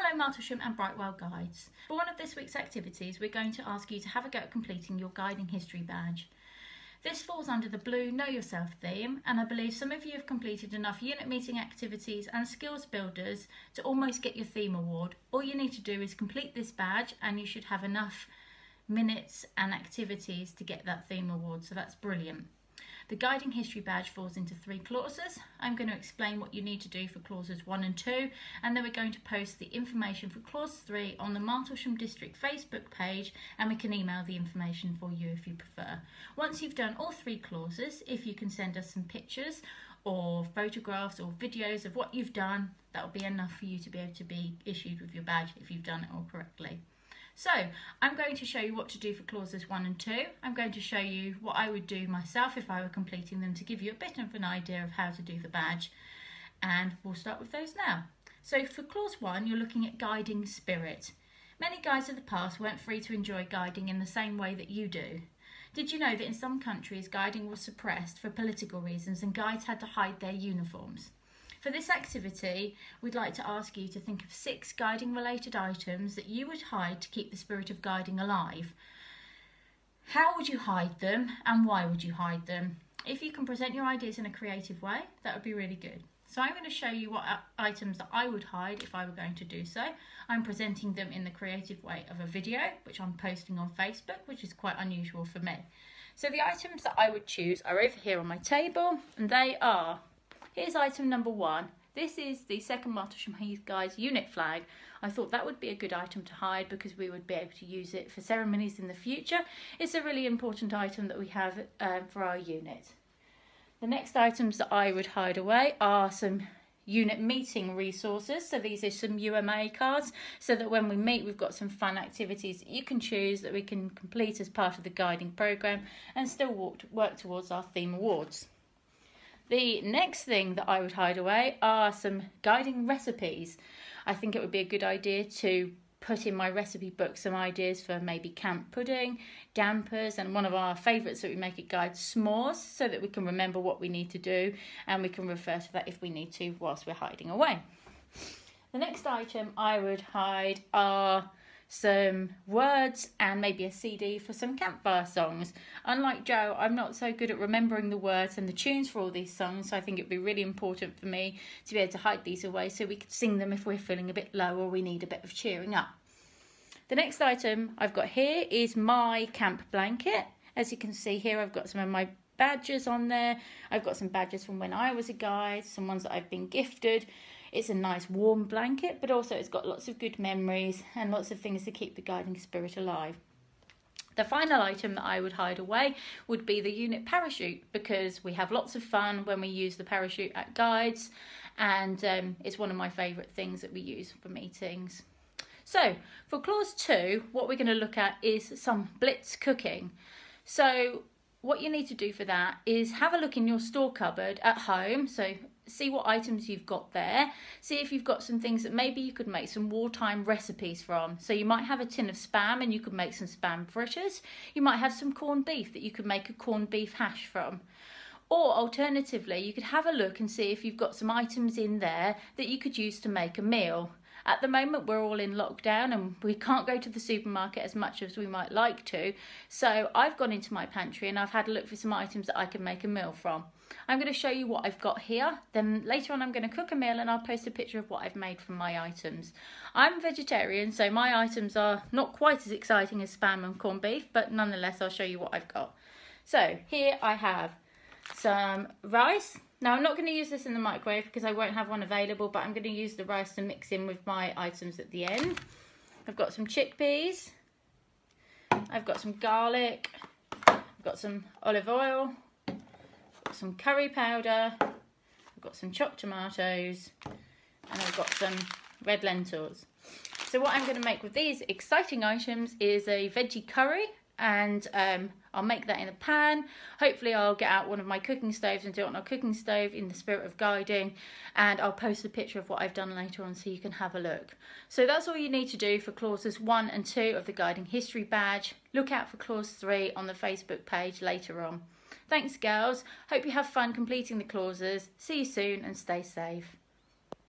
Hello Martlesham and Brightwell Guides. For one of this week's activities we're going to ask you to have a go at completing your guiding history badge. This falls under the blue Know Yourself theme and I believe some of you have completed enough unit meeting activities and skills builders to almost get your theme award. All you need to do is complete this badge and you should have enough minutes and activities to get that theme award so that's brilliant. The guiding history badge falls into three clauses. I'm going to explain what you need to do for clauses 1 and 2 and then we're going to post the information for clause 3 on the Martlesham District Facebook page and we can email the information for you if you prefer. Once you've done all three clauses, if you can send us some pictures or photographs or videos of what you've done, that will be enough for you to be able to be issued with your badge if you've done it all correctly. So I'm going to show you what to do for clauses 1 and 2. I'm going to show you what I would do myself if I were completing them to give you a bit of an idea of how to do the badge. And we'll start with those now. So for clause 1, you're looking at guiding spirit. Many guides of the past weren't free to enjoy guiding in the same way that you do. Did you know that in some countries guiding was suppressed for political reasons and guides had to hide their uniforms? For this activity, we'd like to ask you to think of six guiding related items that you would hide to keep the spirit of guiding alive. How would you hide them and why would you hide them? If you can present your ideas in a creative way, that would be really good. So I'm going to show you what uh, items that I would hide if I were going to do so. I'm presenting them in the creative way of a video, which I'm posting on Facebook, which is quite unusual for me. So the items that I would choose are over here on my table, and they are Here's item number one. This is the second Martlesham Heath Guides unit flag. I thought that would be a good item to hide because we would be able to use it for ceremonies in the future. It's a really important item that we have um, for our unit. The next items that I would hide away are some unit meeting resources. So these are some UMA cards so that when we meet we've got some fun activities that you can choose that we can complete as part of the guiding programme and still walk, work towards our theme awards. The next thing that I would hide away are some guiding recipes. I think it would be a good idea to put in my recipe book some ideas for maybe camp pudding, dampers, and one of our favourites that we make at Guide s'mores so that we can remember what we need to do and we can refer to that if we need to whilst we're hiding away. The next item I would hide are some words and maybe a CD for some campfire songs. Unlike Joe, I'm not so good at remembering the words and the tunes for all these songs, so I think it'd be really important for me to be able to hide these away so we could sing them if we're feeling a bit low or we need a bit of cheering up. The next item I've got here is my camp blanket. As you can see here, I've got some of my badges on there. I've got some badges from when I was a guide, some ones that I've been gifted, it's a nice warm blanket, but also it's got lots of good memories and lots of things to keep the guiding spirit alive. The final item that I would hide away would be the unit parachute because we have lots of fun when we use the parachute at guides and um, it's one of my favourite things that we use for meetings. So for clause two, what we're going to look at is some blitz cooking. So what you need to do for that is have a look in your store cupboard at home. So see what items you've got there. See if you've got some things that maybe you could make some wartime recipes from. So you might have a tin of spam and you could make some spam fritters. You might have some corned beef that you could make a corned beef hash from. Or alternatively, you could have a look and see if you've got some items in there that you could use to make a meal. At the moment, we're all in lockdown and we can't go to the supermarket as much as we might like to. So I've gone into my pantry and I've had a look for some items that I can make a meal from. I'm going to show you what I've got here. Then later on, I'm going to cook a meal and I'll post a picture of what I've made from my items. I'm vegetarian, so my items are not quite as exciting as spam and corned beef, but nonetheless, I'll show you what I've got. So here I have some rice, now I'm not going to use this in the microwave because I won't have one available, but I'm going to use the rice to mix in with my items at the end. I've got some chickpeas, I've got some garlic, I've got some olive oil, some curry powder, I've got some chopped tomatoes, and I've got some red lentils. So what I'm going to make with these exciting items is a veggie curry and um, I'll make that in a pan. Hopefully I'll get out one of my cooking stoves and do it on a cooking stove in the spirit of guiding and I'll post a picture of what I've done later on so you can have a look. So that's all you need to do for clauses 1 and 2 of the Guiding History badge. Look out for clause 3 on the Facebook page later on. Thanks girls, hope you have fun completing the clauses. See you soon and stay safe.